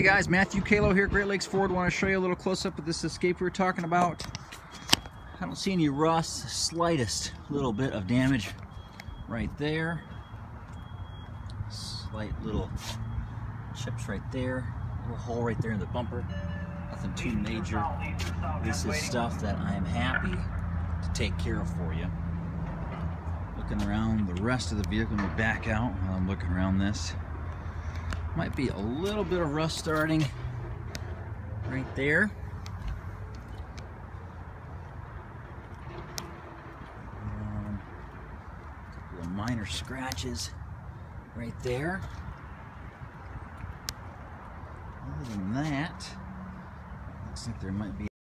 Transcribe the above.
Hey guys, Matthew Kalo here, Great Lakes Ford. Want to show you a little close-up of this Escape we were talking about. I don't see any rust, slightest little bit of damage right there. Slight little chips right there, little hole right there in the bumper. Nothing too major. This is stuff that I am happy to take care of for you. Looking around the rest of the vehicle, we back out while I'm looking around this. Might be a little bit of rust starting right there. Um, couple of minor scratches right there. Other than that, looks like there might be